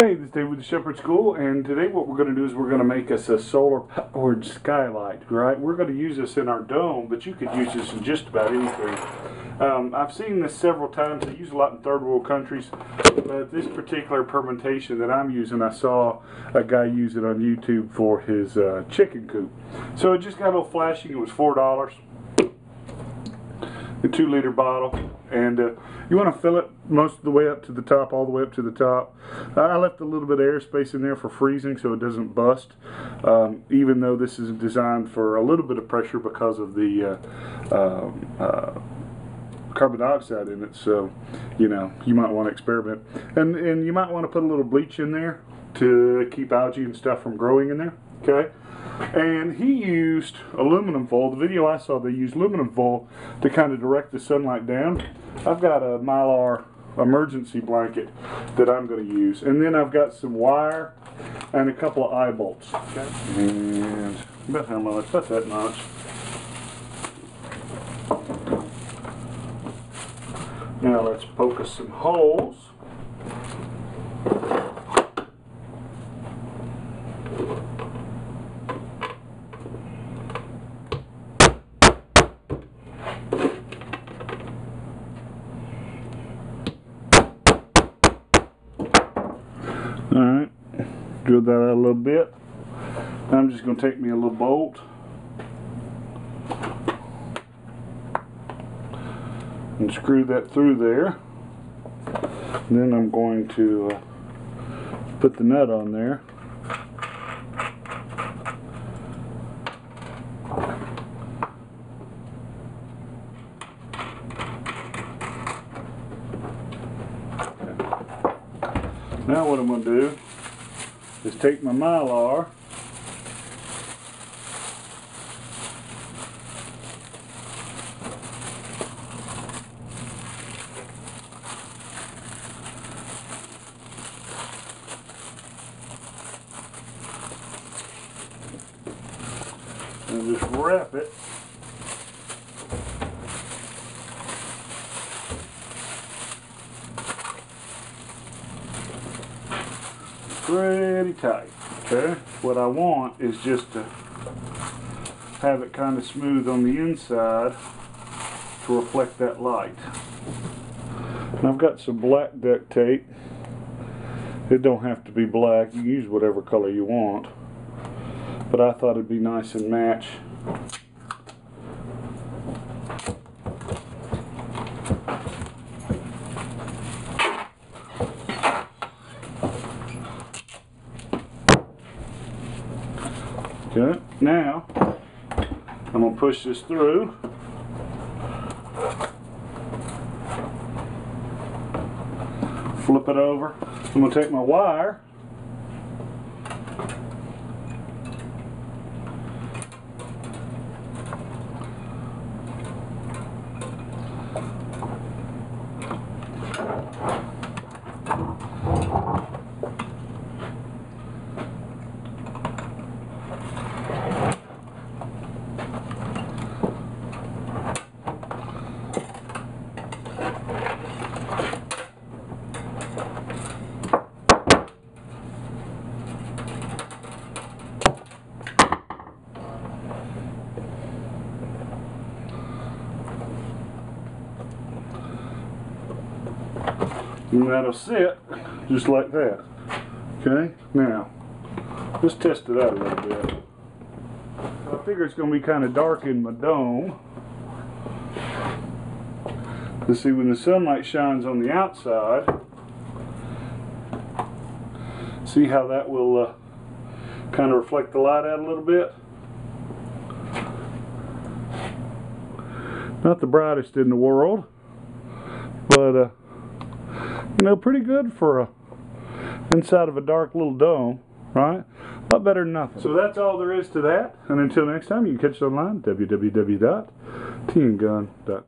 Hey, this is David with the Shepherd School, and today what we're going to do is we're going to make us a solar-powered skylight, right? We're going to use this in our dome, but you could use this in just about anything. Um, I've seen this several times. I use a lot in third world countries, but this particular permutation that I'm using, I saw a guy use it on YouTube for his uh, chicken coop. So it just got a little flashing. It was $4 a two liter bottle and uh, you want to fill it most of the way up to the top all the way up to the top? I left a little bit of airspace in there for freezing so it doesn't bust. Um, even though this is designed for a little bit of pressure because of the uh, um, uh carbon dioxide in it so you know you might want to experiment. And and you might want to put a little bleach in there to keep algae and stuff from growing in there okay and he used aluminum foil. The video I saw, they used aluminum foil to kind of direct the sunlight down. I've got a Mylar emergency blanket that I'm going to use. And then I've got some wire and a couple of eye bolts. Okay. And about how much? About that much. Now let's poke us some holes. Alright, drill that out a little bit. I'm just going to take me a little bolt. And screw that through there. And then I'm going to uh, put the nut on there. Now what I'm going to do is take my mylar and just wrap it pretty tight. Okay, what I want is just to have it kind of smooth on the inside to reflect that light. And I've got some black duct tape. It don't have to be black. You use whatever color you want. But I thought it'd be nice and match Okay, now I'm going to push this through. Flip it over. I'm going to take my wire and that'll sit just like that. Okay, now let's test it out a little bit. I figure it's going to be kind of dark in my dome. To see when the sunlight shines on the outside, see how that will uh, kind of reflect the light out a little bit. Not the brightest in the world, but uh, you know, pretty good for a inside of a dark little dome, right? A lot better than nothing. So that's all there is to that. And until next time, you can catch it online, www.tngun.com.